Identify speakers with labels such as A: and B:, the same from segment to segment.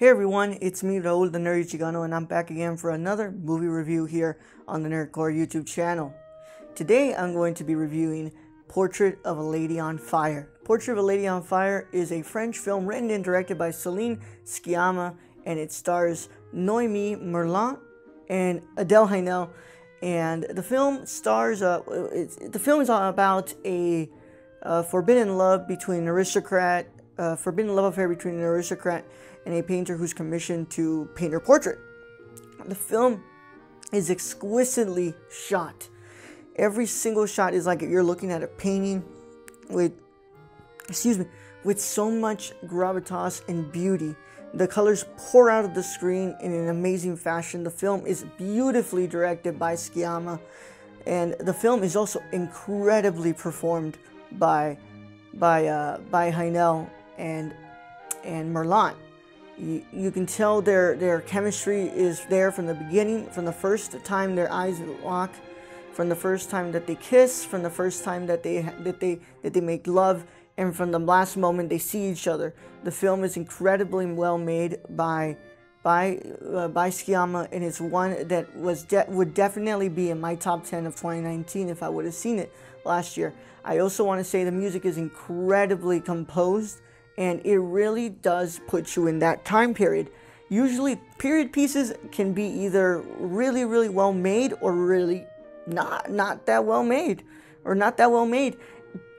A: Hey everyone, it's me Raul the Nerdy Chicano and I'm back again for another movie review here on the Nerd Corps YouTube channel. Today I'm going to be reviewing Portrait of a Lady on Fire. Portrait of a Lady on Fire is a French film written and directed by Celine Sciamma and it stars Noémie Merlant and Adèle Haenel. And the film stars, uh, the film is about a uh, forbidden love between an aristocrat, uh, forbidden love affair between an aristocrat and a painter who's commissioned to paint her portrait. The film is exquisitely shot. Every single shot is like you're looking at a painting with, excuse me, with so much gravitas and beauty. The colors pour out of the screen in an amazing fashion. The film is beautifully directed by Sciamma, and the film is also incredibly performed by by uh, by Haenel and and Merlant. You, you can tell their, their chemistry is there from the beginning, from the first time their eyes lock, from the first time that they kiss, from the first time that they that they that they make love, and from the last moment they see each other. The film is incredibly well made by by uh, by Sciamma, and it's one that was de would definitely be in my top 10 of 2019 if I would have seen it last year. I also want to say the music is incredibly composed and it really does put you in that time period. Usually, period pieces can be either really, really well made or really not not that well made, or not that well made.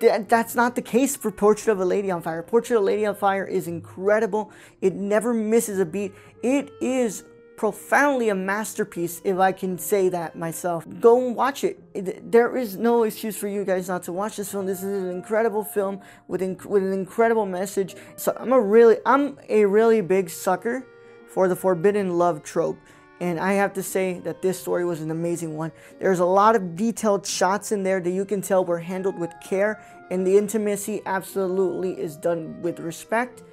A: That, that's not the case for Portrait of a Lady on Fire. Portrait of a Lady on Fire is incredible. It never misses a beat. It is profoundly a masterpiece, if I can say that myself. Go and watch it. There is no excuse for you guys not to watch this film. This is an incredible film with, inc with an incredible message. So I'm a really, I'm a really big sucker for the forbidden love trope. And I have to say that this story was an amazing one. There's a lot of detailed shots in there that you can tell were handled with care, and the intimacy absolutely is done with respect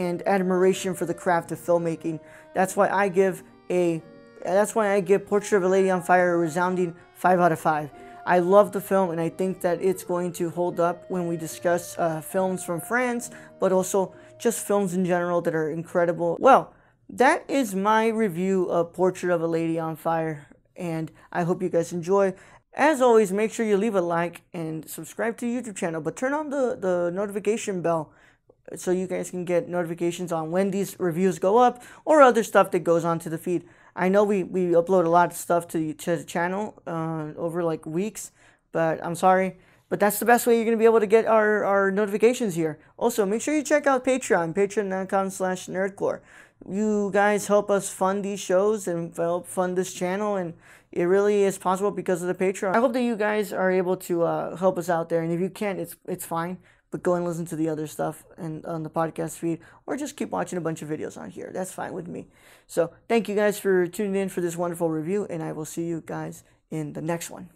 A: and admiration for the craft of filmmaking. That's why I give a that's why I give Portrait of a Lady on Fire a resounding 5 out of 5. I love the film and I think that it's going to hold up when we discuss uh, films from France, but also just films in general that are incredible. Well, that is my review of Portrait of a Lady on Fire, and I hope you guys enjoy. As always, make sure you leave a like and subscribe to the YouTube channel, but turn on the, the notification bell so you guys can get notifications on when these reviews go up or other stuff that goes onto the feed. I know we, we upload a lot of stuff to the, to the channel uh, over like weeks, but I'm sorry. But that's the best way you're going to be able to get our, our notifications here. Also, make sure you check out Patreon, patreon.com slash nerdcorps. You guys help us fund these shows and help fund this channel, and it really is possible because of the Patreon. I hope that you guys are able to uh, help us out there, and if you can't, it's, it's fine but go and listen to the other stuff and on the podcast feed or just keep watching a bunch of videos on here. That's fine with me. So thank you guys for tuning in for this wonderful review and i will see you guys in the next one